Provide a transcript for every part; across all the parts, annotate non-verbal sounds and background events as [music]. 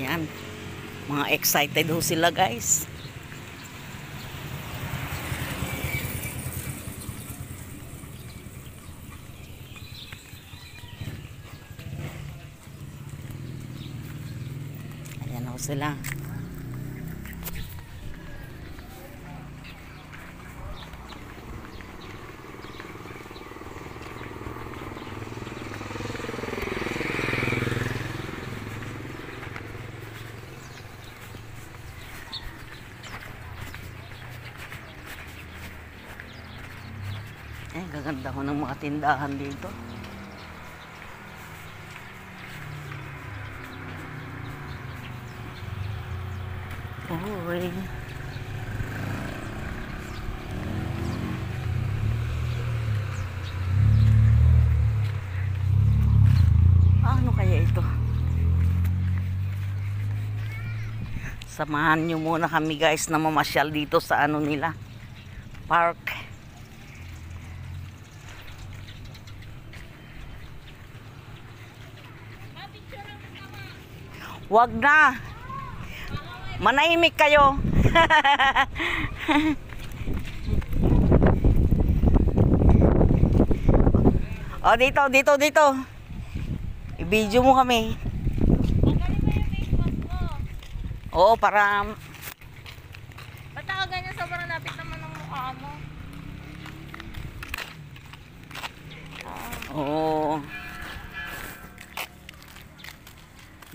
Ayan. Mga excited ho sila guys. Ayan ho sila. Eh, gaganda ko ng mga tindahan dito. Uy. Ano kaya ito? Samahan nyo muna kami guys na mamasyal dito sa ano nila. Park. Wag na. Manahimik kayo. [laughs] o dito, dito, dito. I-video mo kami. Oo, para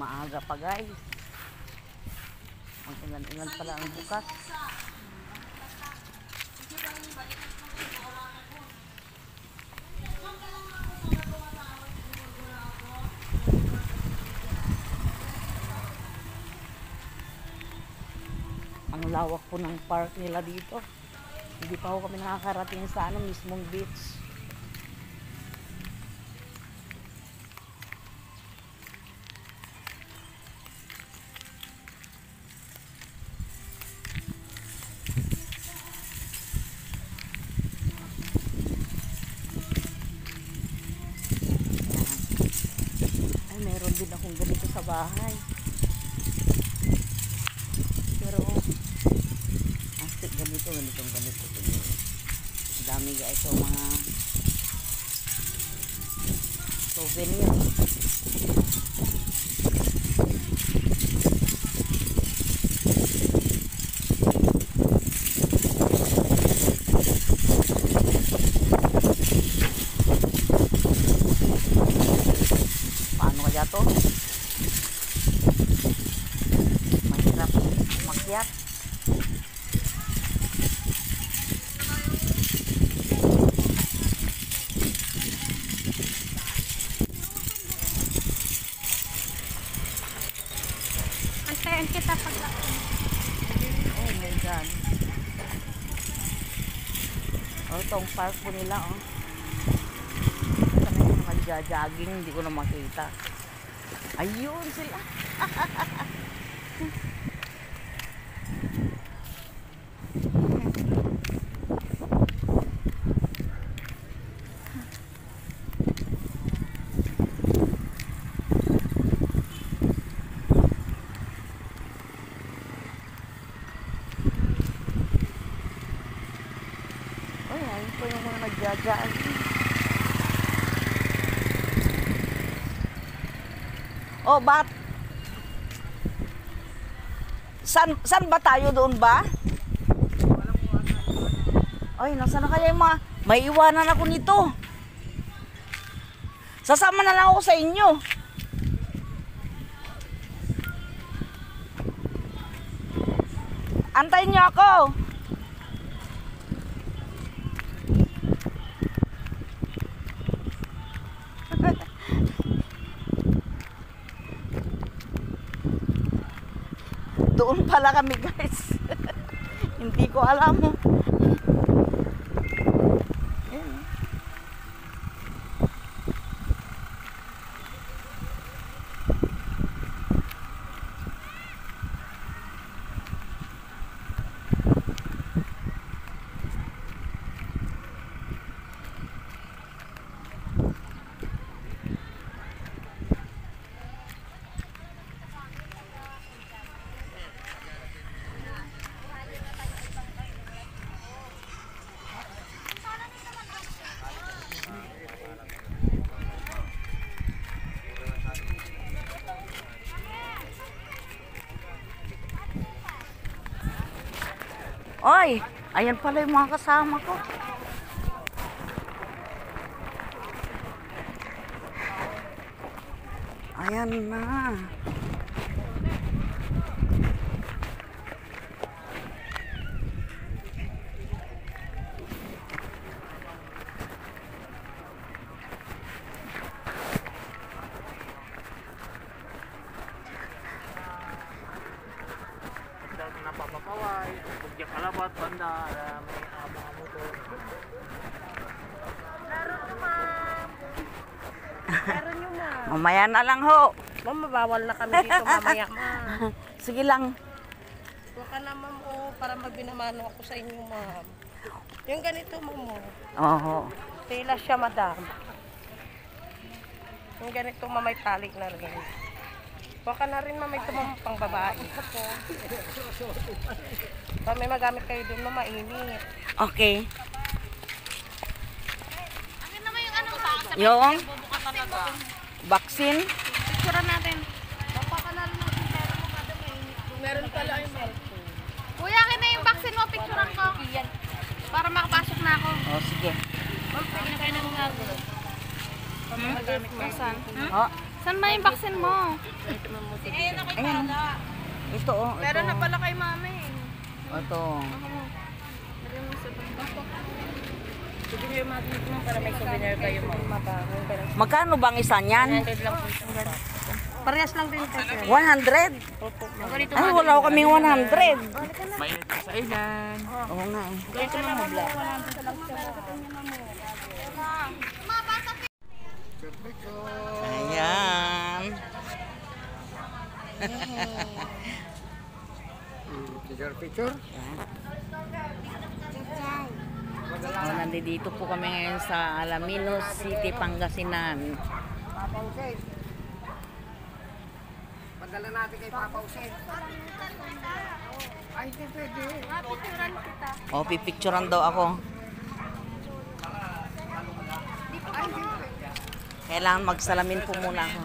Maaga pa guys. Ang ilan-ilan pala ang bukas. Lawak po ng park nila dito. Hindi pa ako kami nakakarating sa ano, mismong beach. Ay, meron din akong ganito sa bahay. Pero, asik ganito, ganito, ganito. ganito. Ang dami guys, so mga souvenir. Paano kaya to? Mahirap umakyat. Antayin kita pag Oh my God. Oh, itong park po nila, oh. Saan na nagja-jogging? Hindi ko na makita. Ayun sila. [laughs] Ay, ayun po yung mga nagja-jogging. Oh, bat. San, san ba tayo doon ba? Ay, nasa na kaya yung mga... May iwanan ako nito. Sasama na lang ako sa inyo. Antayin niyo ako. Doon pala kami guys. [laughs] Hindi ko alam. Ayan. Oy, ayan pala yung mga kasama ko. Ayan na. dahil na bugya kalabat, banda, uh, may uh, mga motor. Meron nyo ma. Mamaya na lang ho. Ma'am, mabawal na kami dito mamaya ma. [laughs] Sige lang. Huwag ka na ma'am oh, para magbinamano ako sa inyo ma'am. Yung ganito ma'am oh. Oo. Tila siya madam. Yung ganito ma'am may talik na rin. Huwag ka na rin ito ma'am pang babae. Pa may magamit kayo doon ma'am mainit. Okay. Ano naman yung ano sa Yung bubukas talaga. vaccine. Picture natin. Papakalala natin pero mo kada mainit. Meron pala yung cellphone. Kuya, akin na yung vaccine mo, picturean ko. Para makapasok na ako. Oh, sige. Ma'am, pwede na kayo ng gago. Magamit mo. Saan? Oh, Saan ba yung vaccine mo? ayan. Ito oh. Ito. Meron na pala kay mami. Ito. Souvenir magnet mo para may souvenir kayo mo. Mabaho. Pero Magkano bang isa niyan? 100 lang po. Parehas lang din kasi. 100? Opo. Ay, wala ko kaming 100. Mainit pa sa ilan. Oo nga eh. Ganito na mabla. Ayan. Picture, picture. Oh, nandito po kami ngayon sa Alaminos City, Pangasinan. Padala natin kay Papa Usen. Ay, hindi pwede. Oh, pipicturean daw ako. Kailangan magsalamin po muna ako.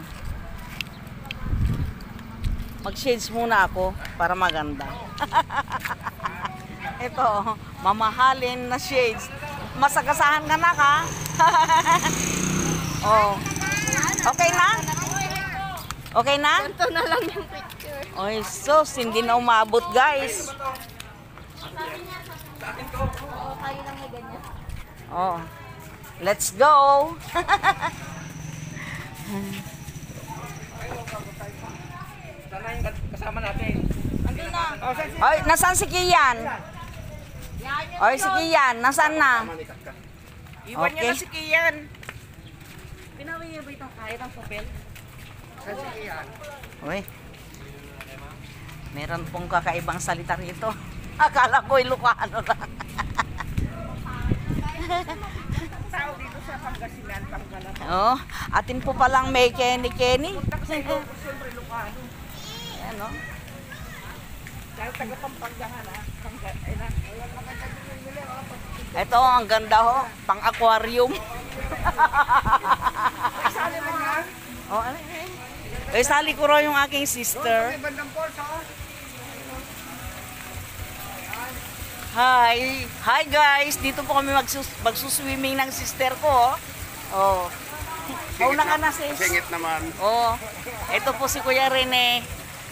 Mag-shades muna ako para maganda. [laughs] Ito, oh, mamahalin na shades. Masagasahan ka na ka. [laughs] oh. Okay na? Okay na? Ito na lang yung picture. Oy, sus, hindi na umabot, guys. Oh. Let's go. [laughs] Sana yung kasama natin. Andun na. Oy, nasaan si Kian? Oy, si Kian, nasaan na? Iwan niya Okay. na si Kian. Pinawi niya ba itong kahit ang papel? Saan si Kian? Uy. Meron pong kakaibang salita rito. [laughs] Akala ko Ilocano lang. Tao dito sa Pangasinan, Panggalan. oh, atin po palang may Kenny Kenny. Kasi ito, siyempre Lucano. Ayan, oh. Dahil taga Pampangangan, ha? Ay na. Wala naman tayo nila. Ito, ang ganda ho. Pang aquarium. Sali mo nga. oh, ano eh. Eh, sali ko raw yung aking sister. May bandang porsa, oh. Hi! Hi guys! Dito po kami magsus magsuswimming ng sister ko. Oh. Oh. Una ka na sis. Singit naman. Oh. Ito po si Kuya Rene.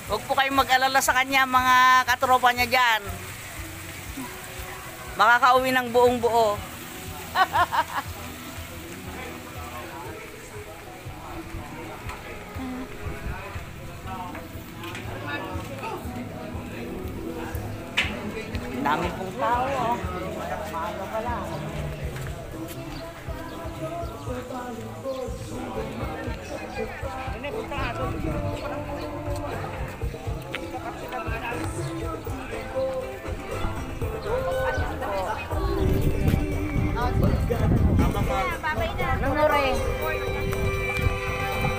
Huwag po kayong mag-alala sa kanya, mga katropa niya dyan. Makakauwi ng buong buo. [laughs] Ang Dami pong tao, oh. Maaga pa lang. Nanure.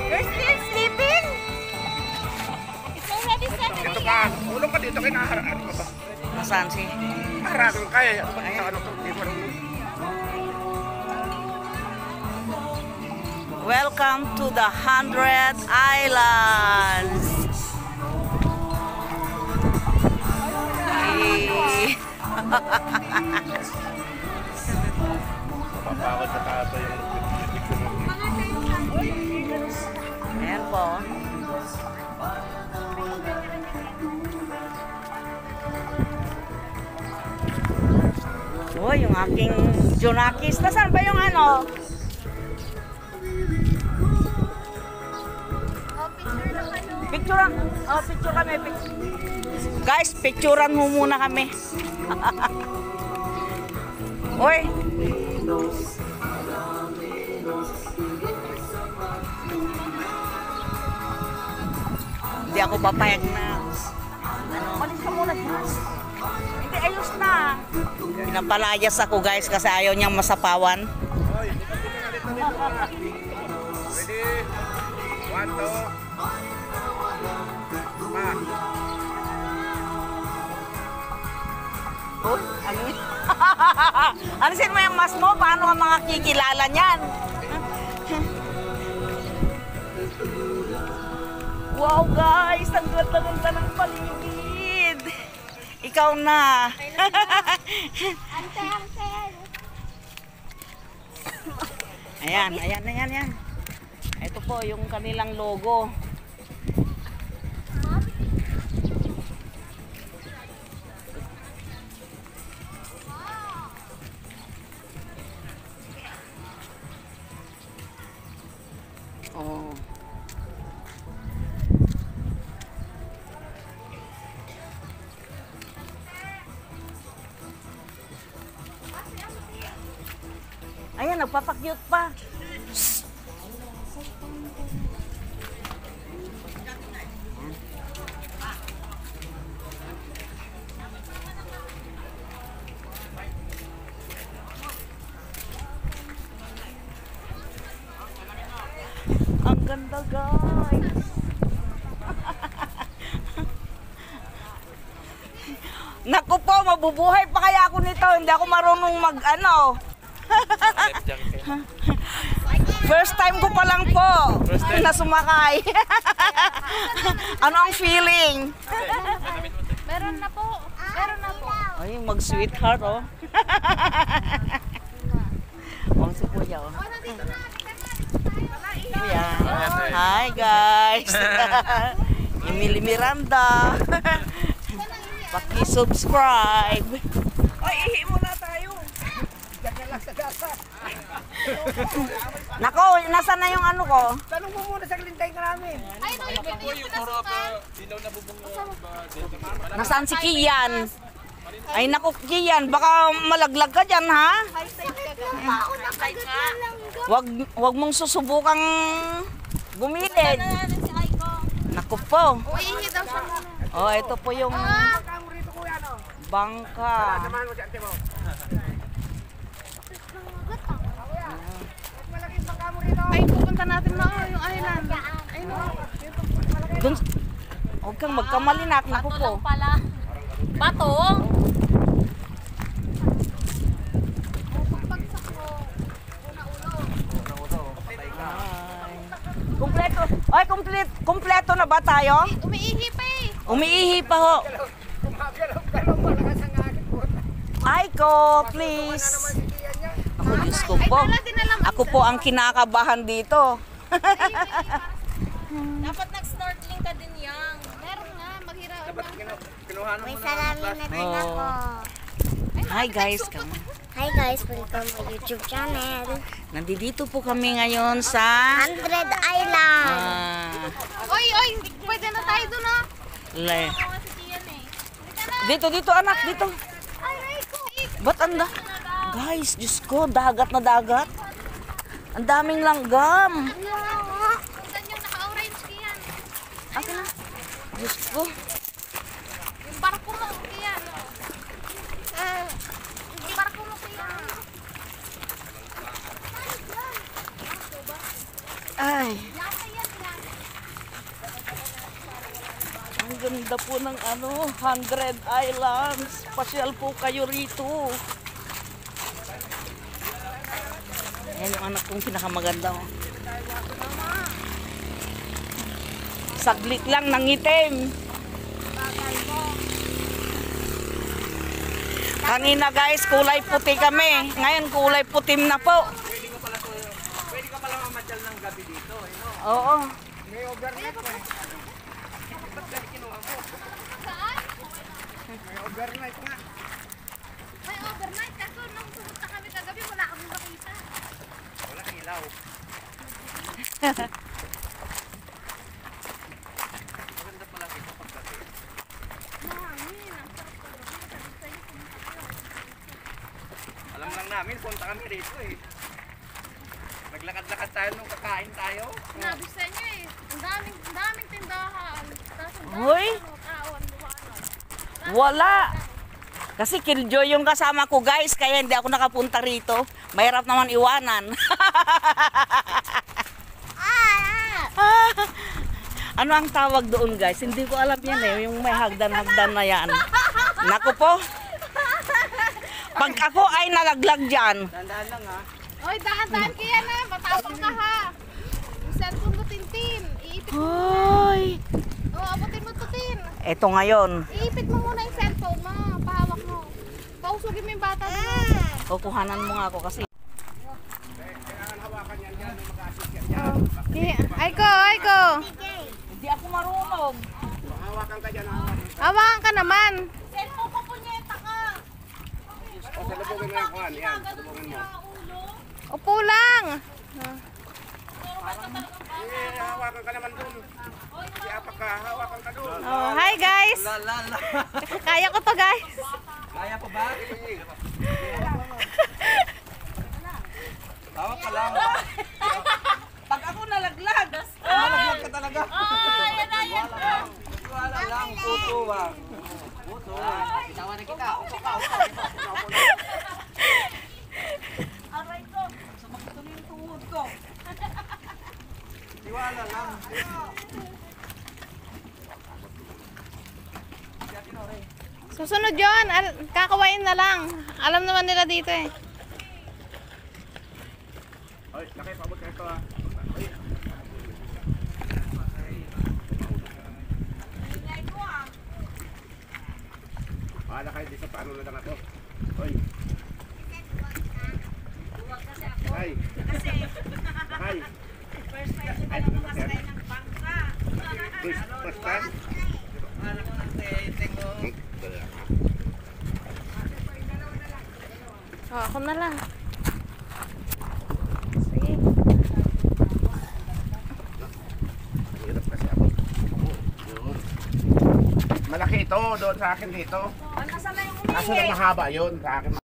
You're still sleeping? It's already 7 Dito ka. Ulong ka dito. Kinaharap ka ba? Nasaan si? Harapin ka eh. Ano to? Di pa rin. Welcome to the Hundred Islands. Hey. Mapapakot sa tato yung Ayan po. Oh, yung aking Junakis. Nasaan ba yung ano? Picturean. Oh, picture kami. Pic- Guys, picturean mo muna kami. [laughs] Oy. Hindi ako papayag na. Ano? Malis ka muna. Hindi, ayos na. Napalayas ako guys kasi ayaw niyang masapawan. Ready? One, two. Pa. Oh, ano [laughs] yun? ano sin mo yung mas mo? Paano ka mga kikilala niyan? wow guys, ang ganda-ganda ng paligid. Ikaw na. Ante, ante. ayan, ayan, ayan, ayan. Ito po yung kanilang logo. Nagpapakyut pa. Ang ganda guys. [laughs] Naku po, mabubuhay pa kaya ako nito. Hindi ako marunong mag ano. First time ko pa lang po na sumakay. [laughs] ano ang feeling? Meron na po. Meron na po. Ay, mag-sweetheart oh. [laughs] Oh, si Kuya oh. Oh. Kuya. Hi guys. [laughs] Emily Miranda. Paki-subscribe. Ay, ihi muna tayo. Diyan ka lang sa dagat. [laughs] Nako, nasa na yung ano ko? Tanong mo muna sa lintay ka namin. Ay, no, yung pwede yung pinasukan. Nasaan si Kian? Ay nako Kian, baka malaglag ka dyan ha? High side ka ka. Wag, wag mong susubukang. Ano Aiko? Naku po. Uihi daw siya muna. Oh, ito po yung no? bangka. Samahan mo si ante mo. Malaking pagkamo rito. Ay, pupunta natin na oh, yung island. Ay, no. Dun, huwag kang magkamalinak. Naku po. pala. Bato? Una ulo. Kompleto. Ay, kompleto, kompleto na ba tayo? Umiihi pa eh. Umiihi pa ho. Ay ko, please. Si Kian yan. Ako, Diyos ko po. Ako po ang kinakabahan dito. [laughs] Dapat nag-snorkeling ka din yang. Meron nga. Dapat kinu- kinuha na May salamin na din ako. Hi guys, come. Hi guys, welcome to YouTube channel. Nandito po kami ngayon sa 100 Island. ah, Oy, oy, pwede na tayo doon ah. le. Eh. Dito, dito anak, dito. Ba't anda? Guys, Diyos ko, dagat na dagat. Ang daming langgam. Saan yung naka-orange Kian? Akin na. Diyos ko. Yung barko mo, Kian. Yung barko mo. Ay, yan, yan. ang ganda po ng ano, 100 Islands. Pasyal po kayo rito. Yan yung anak kong pinakamaganda. Oh. Saglit lang nangitim. Kanina guys, kulay puti kami. Ngayon kulay putim na po. Pwede ka pala mamadyal ng gabi dito. Eh, no? Oo. May overnight eh. Saan? May overnight nga. May overnight. Kaso nung pumunta kami kagabi, wala kami makita. Ilaw. Maganda pala dito paggabi. Mahangin. Ang sarap kayo. Alam lang namin, punta kami rito eh. Naglakad-lakad tayo nung kakain tayo. Sinabi sa inyo eh. Ang daming, ang daming tindahan. Tapos ang Hoy! daming ano. Wala. Kasi killjoy yung kasama ko guys, kaya hindi ako nakapunta rito. Mahirap naman iwanan. [laughs] ano ang tawag doon guys? Hindi ko alam yan eh, yung may hagdan-hagdan na yan. Naku po. Pag ako ay nalaglag dyan, Tandaan lang ha. Oy, daan-daan kaya na. Matapang ka ha. Yung cellphone mo, Tintin. Iipit mo. Hoy! Oo, abutin mo to, Tin. Eto ngayon, Iipit mo muna yung cellphone mo. Pahawak mo. Pausugin mo yung bata mo. kukuhanan mo nga ako kasi. Kailangan hawakan yan dyan. May yan dyan. Ayko, Ayko. Hindi ako marunong. Hawakan ka dyan. hawakan. Awakan ka naman. O, salubungin mo yung kuhan. Yan, salubungin mo. Upo lang. Eh, hawakan ka naman dun. Si apak ka, hawakan ka dun. Oh, hi guys. [laughs] Kaya ko to guys. Kaya pa ba? Hawak ka lang. Pag ako nalaglag, Malaglag ka talaga. [laughs] Wala lang. Wala lang. Puto ba? Puto. Bitawan na kita. Upo ka. Upo ka. aray ko, sumakit tuloy yung tuhod ko. Tiwala lang. Susunod al- kakawain na lang. Alam naman nila dito eh. Oy, laki pabot ka ito ah. Oy. Wala kayo di sa paano na lang ako. Oy. Ay. Ay. First time ng bangka. First time? Oh, ako na lang. Hirap kasi ako. Yun. Malaki ito doon sa akin dito. Kaso lang mahaba yun sa akin.